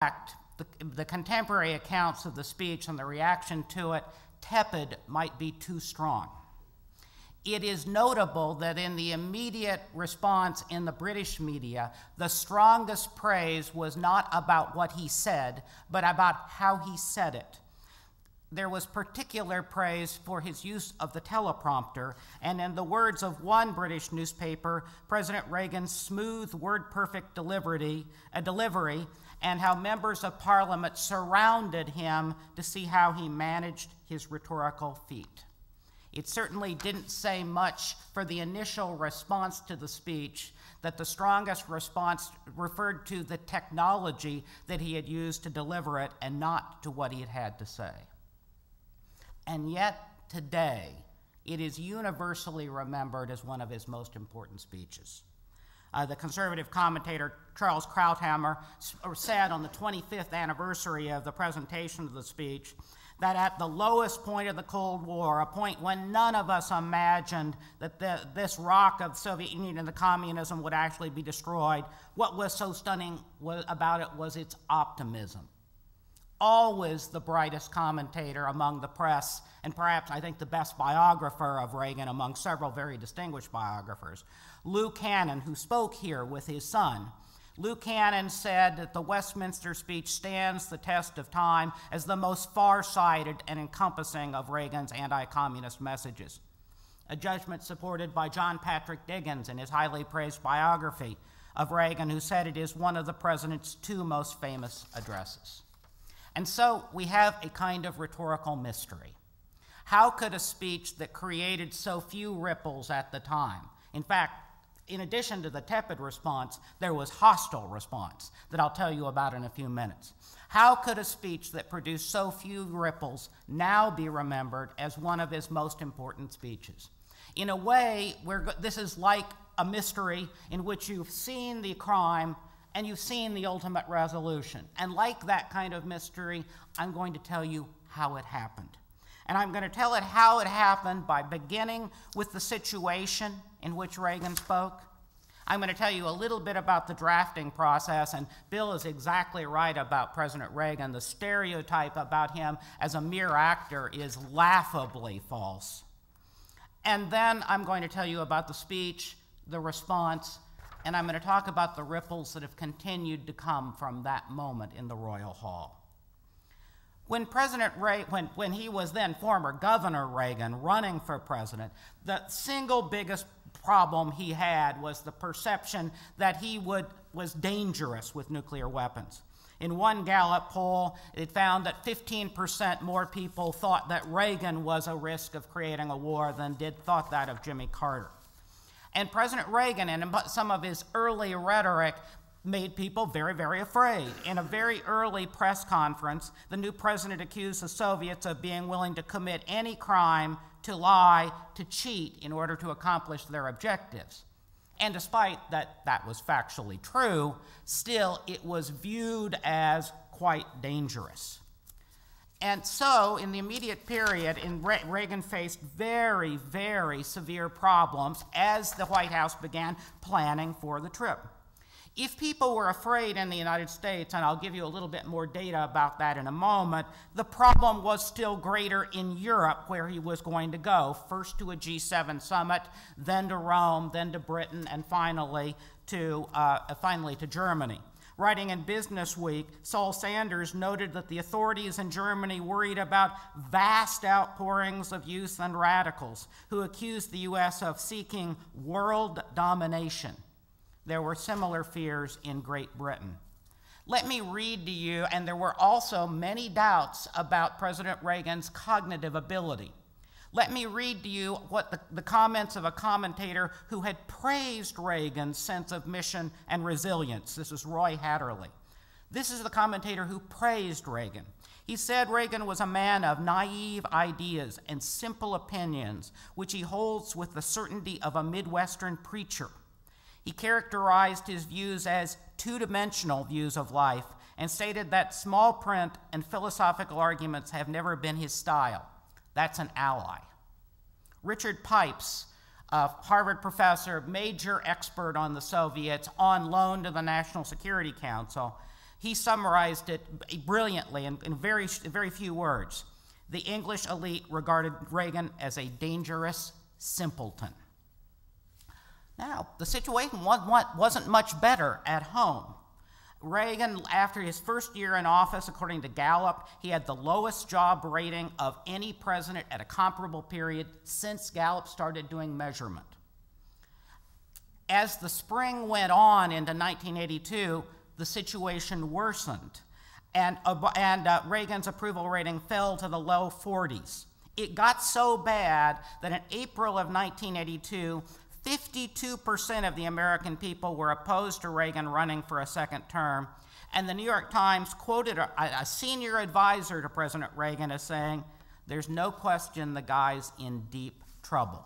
fact, the, the contemporary accounts of the speech and the reaction to it, tepid might be too strong. It is notable that in the immediate response in the British media, the strongest praise was not about what he said, but about how he said it. There was particular praise for his use of the teleprompter, and in the words of one British newspaper, President Reagan's smooth, word perfect delivery, uh, delivery and how members of parliament surrounded him to see how he managed his rhetorical feat. It certainly didn't say much for the initial response to the speech that the strongest response referred to the technology that he had used to deliver it and not to what he had had to say. And yet, today, it is universally remembered as one of his most important speeches. Uh, the conservative commentator Charles Krauthammer said on the 25th anniversary of the presentation of the speech that at the lowest point of the Cold War, a point when none of us imagined that the, this rock of Soviet Union and the communism would actually be destroyed, what was so stunning about it was its optimism. Always the brightest commentator among the press, and perhaps I think the best biographer of Reagan among several very distinguished biographers, Lou Cannon, who spoke here with his son, Lou Cannon said that the Westminster speech stands the test of time as the most far-sighted and encompassing of Reagan's anti-communist messages. A judgment supported by John Patrick Diggins in his highly praised biography of Reagan, who said it is one of the president's two most famous addresses. And so we have a kind of rhetorical mystery. How could a speech that created so few ripples at the time, in fact, in addition to the tepid response, there was hostile response that I'll tell you about in a few minutes. How could a speech that produced so few ripples now be remembered as one of his most important speeches? In a way, this is like a mystery in which you've seen the crime and you've seen the ultimate resolution. And like that kind of mystery, I'm going to tell you how it happened. And I'm going to tell it how it happened by beginning with the situation in which Reagan spoke. I'm going to tell you a little bit about the drafting process, and Bill is exactly right about President Reagan. The stereotype about him as a mere actor is laughably false. And then I'm going to tell you about the speech, the response, and I'm going to talk about the ripples that have continued to come from that moment in the Royal Hall. When President Ray, when, when he was then former Governor Reagan running for president, the single biggest problem he had was the perception that he would, was dangerous with nuclear weapons. In one Gallup poll, it found that 15% more people thought that Reagan was a risk of creating a war than did thought that of Jimmy Carter. And President Reagan, in some of his early rhetoric, made people very, very afraid. In a very early press conference, the new president accused the Soviets of being willing to commit any crime to lie, to cheat in order to accomplish their objectives. And despite that that was factually true, still it was viewed as quite dangerous. And so, in the immediate period, in Re Reagan faced very, very severe problems as the White House began planning for the trip. If people were afraid in the United States, and I'll give you a little bit more data about that in a moment, the problem was still greater in Europe where he was going to go, first to a G7 summit, then to Rome, then to Britain, and finally to, uh, finally to Germany. Writing in Business Week, Sol Sanders noted that the authorities in Germany worried about vast outpourings of youth and radicals who accused the U.S. of seeking world domination. There were similar fears in Great Britain. Let me read to you, and there were also many doubts about President Reagan's cognitive ability. Let me read to you what the, the, comments of a commentator who had praised Reagan's sense of mission and resilience. This is Roy Hattersley. This is the commentator who praised Reagan. He said Reagan was a man of naive ideas and simple opinions, which he holds with the certainty of a Midwestern preacher. He characterized his views as two dimensional views of life and stated that small print and philosophical arguments have never been his style. That's an ally. Richard Pipes, a Harvard professor, major expert on the Soviets, on loan to the National Security Council, He summarized it brilliantly in, in very, very few words. The English elite regarded Reagan as a dangerous simpleton. Now, the situation wasn't much better at home. Reagan, after his first year in office, according to Gallup, he had the lowest job rating of any president at a comparable period since Gallup started doing measurement. As the spring went on into 1982, the situation worsened, and, and uh, Reagan's approval rating fell to the low 40s. It got so bad that in April of 1982, 52% of the American people were opposed to Reagan running for a second term. And the New York Times quoted a, a, senior advisor to President Reagan as saying, There's no question the guy's in deep trouble.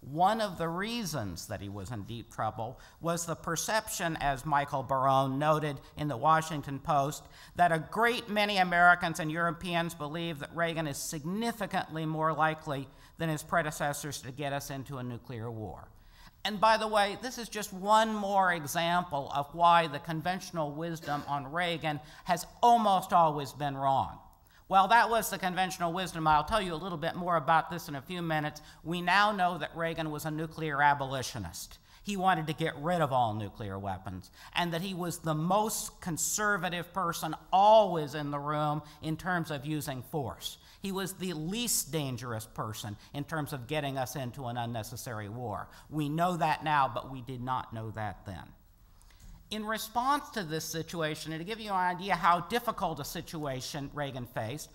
One of the reasons that he was in deep trouble was the perception, as Michael Barone noted in the Washington Post, that a great many Americans and Europeans believe that Reagan is significantly more likely than his predecessors to get us into a nuclear war. And by the way, this is just one more example of why the conventional wisdom on Reagan has almost always been wrong. Well, that was the conventional wisdom. I'll tell you a little bit more about this in a few minutes. We now know that Reagan was a nuclear abolitionist. He wanted to get rid of all nuclear weapons, and that he was the most conservative person always in the room in terms of using force. He was the least dangerous person in terms of getting us into an unnecessary war. We know that now, but we did not know that then. In response to this situation, and to give you an idea how difficult a situation Reagan faced,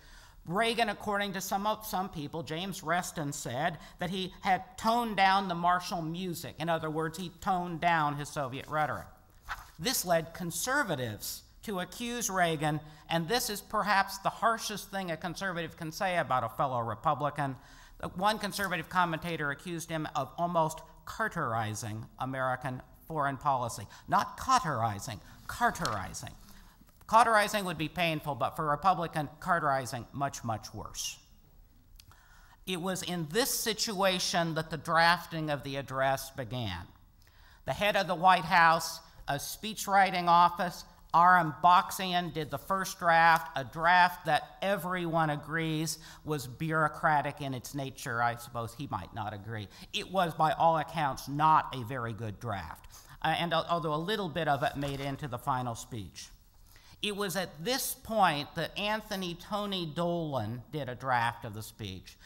Reagan, according to some, some people, James Reston said that he had toned down the martial music. In other words, he toned down his Soviet rhetoric. This led conservatives to accuse Reagan, and this is perhaps the harshest thing a conservative can say about a fellow Republican. One conservative commentator accused him of almost Carterizing American foreign policy. Not cauterizing, Carterizing. Cauterizing would be painful, but for a Republican, Carterizing, much, much worse. It was in this situation that the drafting of the address began. The head of the White House, a speechwriting office, Aram Bakshian did the first draft, a draft that everyone agrees was bureaucratic in its nature. I suppose he might not agree. It was, by all accounts, not a very good draft, uh, and although a little bit of it made into the final speech. It was at this point that Anthony Tony Dolan did a draft of the speech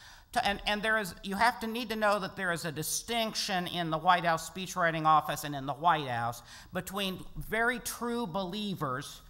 and, and there is, you have to need to know that there is a distinction in the White House speechwriting office and in the White House between very true believers,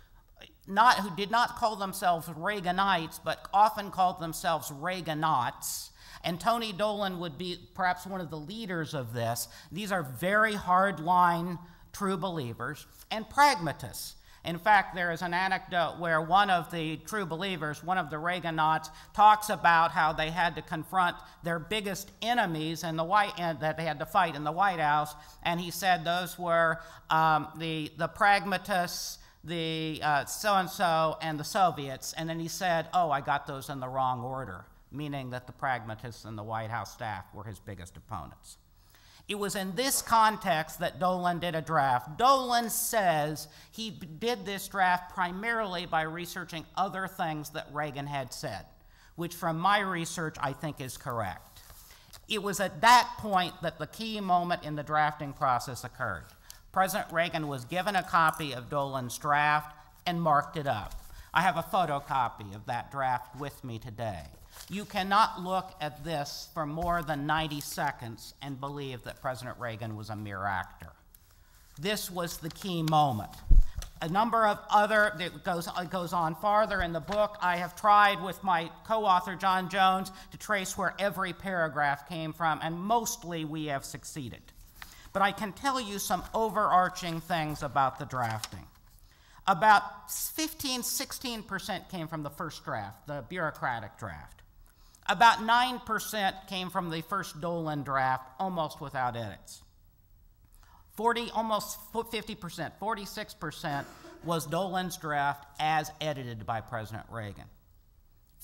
not, who did not call themselves Reaganites, but often called themselves Reaganauts. And Tony Dolan would be perhaps one of the leaders of this. These are very hardline true believers and pragmatists in fact, there is an anecdote where one of the true believers, one of the Reaganauts, talks about how they had to confront their biggest enemies in the White, uh, that they had to fight in the White House, and he said those were um, the, the pragmatists, the so and so, and the Soviets. And then he said, Oh, I got those in the wrong order, meaning that the pragmatists and the White House staff were his biggest opponents. It was in this context that Dolan did a draft. Dolan says he did this draft primarily by researching other things that Reagan had said, which from my research I think is correct. It was at that point that the key moment in the drafting process occurred. President Reagan was given a copy of Dolan's draft and marked it up. I have a photocopy of that draft with me today. You cannot look at this for more than 90 seconds and believe that President Reagan was a mere actor. This was the key moment. A number of other, it goes, it goes on farther in the book. I have tried with my co author, John Jones, to trace where every paragraph came from, and mostly we have succeeded. But I can tell you some overarching things about the drafting. About 15, 16% came from the first draft, the bureaucratic draft. About 9% came from the first Dolan draft, almost without edits. 40, almost 50%, 46% was Dolan's draft as edited by President Reagan.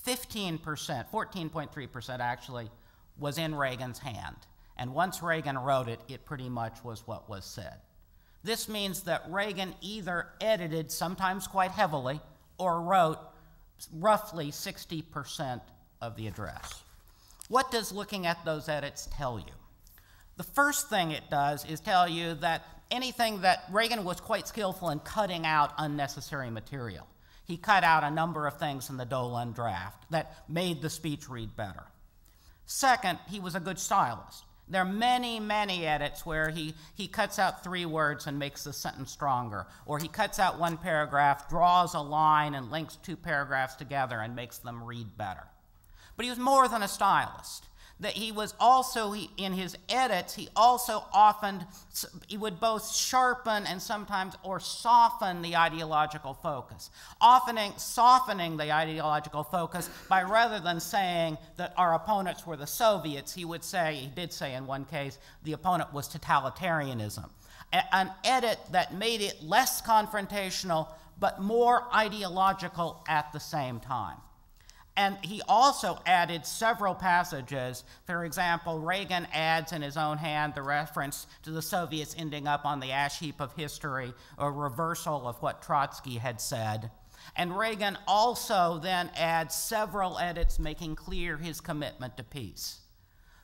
15%, 14.3% actually, was in Reagan's hand. And once Reagan wrote it, it pretty much was what was said. This means that Reagan either edited, sometimes quite heavily, or wrote roughly 60% of the address. What does looking at those edits tell you? The first thing it does is tell you that anything that Reagan was quite skillful in cutting out unnecessary material. He cut out a number of things in the Dolan draft that made the speech read better. Second, he was a good stylist. There are many, many edits where he, he cuts out three words and makes the sentence stronger, or he cuts out one paragraph, draws a line, and links two paragraphs together and makes them read better. But he was more than a stylist that he was also in his edits he also often he would both sharpen and sometimes or soften the ideological focus often softening the ideological focus by rather than saying that our opponents were the soviets he would say he did say in one case the opponent was totalitarianism. An edit that made it less confrontational but more ideological at the same time and he also added several passages. For example, Reagan adds in his own hand the reference to the Soviets ending up on the ash heap of history, a reversal of what Trotsky had said. And Reagan also then adds several edits making clear his commitment to peace.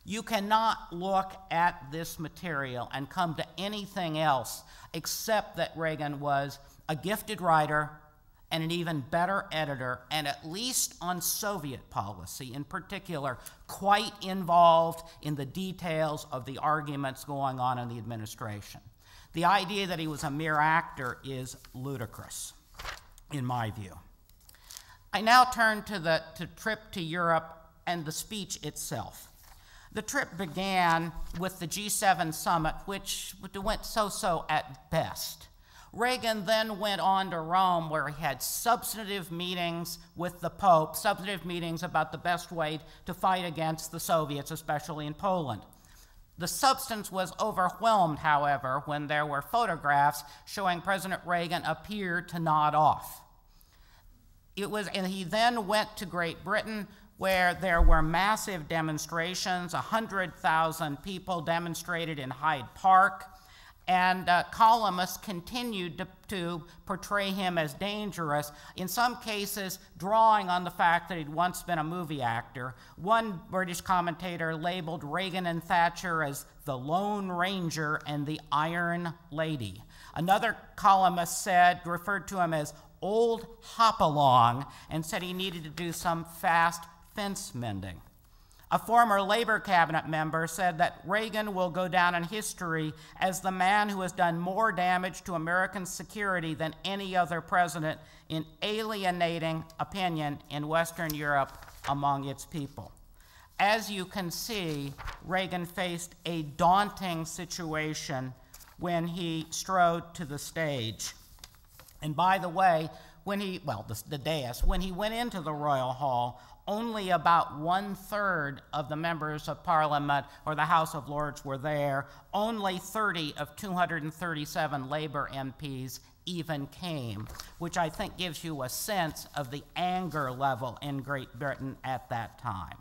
You cannot look at this material and come to anything else except that Reagan was a gifted writer and an even better editor, and at least on Soviet policy in particular, quite involved in the details of the arguments going on in the administration. The idea that he was a mere actor is ludicrous, in my view. I now turn to the to trip to Europe and the speech itself. The trip began with the G7 summit, which went so so at best. Reagan then went on to Rome, where he had substantive meetings with the Pope, substantive meetings about the best way to fight against the Soviets, especially in Poland. The substance was overwhelmed, however, when there were photographs showing President Reagan appear to nod off. It was, and he then went to Great Britain, where there were massive demonstrations. 100,000 people demonstrated in Hyde Park and uh, columnists continued to, to, portray him as dangerous, in some cases drawing on the fact that he'd once been a movie actor. One British commentator labeled Reagan and Thatcher as the Lone Ranger and the Iron Lady. Another columnist said, referred to him as Old Hopalong, and said he needed to do some fast fence mending. A former Labor cabinet member said that Reagan will go down in history as the man who has done more damage to American security than any other president in alienating opinion in Western Europe among its people. As you can see, Reagan faced a daunting situation when he strode to the stage. And by the way, when he, well, the, the dais, when he went into the Royal Hall, only about one third of the members of Parliament or the House of Lords were there. Only 30 of 237 Labour MPs even came, which I think gives you a sense of the anger level in Great Britain at that time.